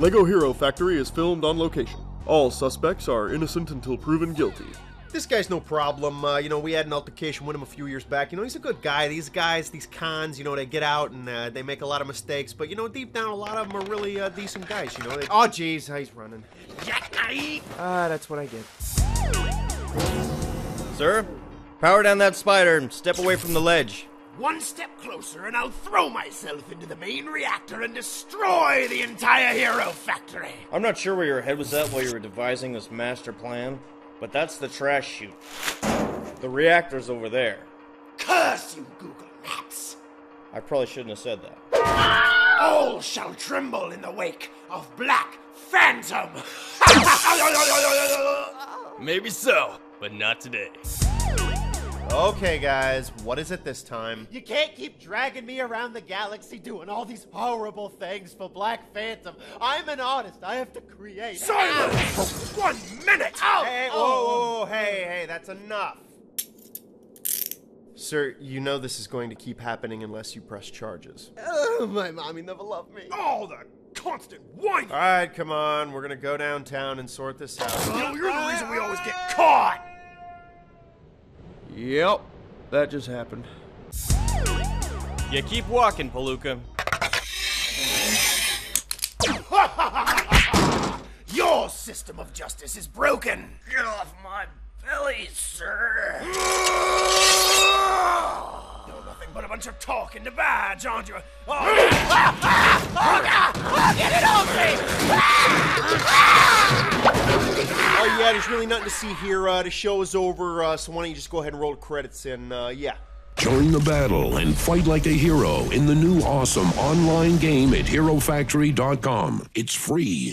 Lego Hero Factory is filmed on location. All suspects are innocent until proven guilty. This guy's no problem. Uh, you know, we had an altercation with him a few years back. You know, he's a good guy. These guys, these cons, you know, they get out and uh, they make a lot of mistakes. But, you know, deep down, a lot of them are really uh, decent guys, you know. They... Oh, jeez, he's running. Ah, that's what I get. Sir, power down that spider and step away from the ledge. One step closer and I'll throw myself into the main reactor and destroy the entire Hero Factory. I'm not sure where your head was at while you were devising this master plan, but that's the trash chute. The reactor's over there. Curse you, Google Maps! I probably shouldn't have said that. All shall tremble in the wake of Black Phantom! Maybe so, but not today. Okay, guys, what is it this time? You can't keep dragging me around the galaxy doing all these horrible things for Black Phantom. I'm an artist. I have to create. Silence ah! for one minute! Hey, whoa, whoa, whoa, hey, hey, that's enough. Sir, you know this is going to keep happening unless you press charges. Oh, my mommy never loved me. All the constant whining! All right, come on, we're gonna go downtown and sort this out. You know, you're the reason we always get ah! caught! Yep, that just happened. You keep walking, Palooka. Your system of justice is broken! Get off my belly, sir! You're nothing but a bunch of talk in the badge, aren't you? Oh, Oh yeah, there's really nothing to see here. Uh, the show is over, uh, so why don't you just go ahead and roll the credits and uh, yeah. Join the battle and fight like a hero in the new awesome online game at HeroFactory.com. It's free.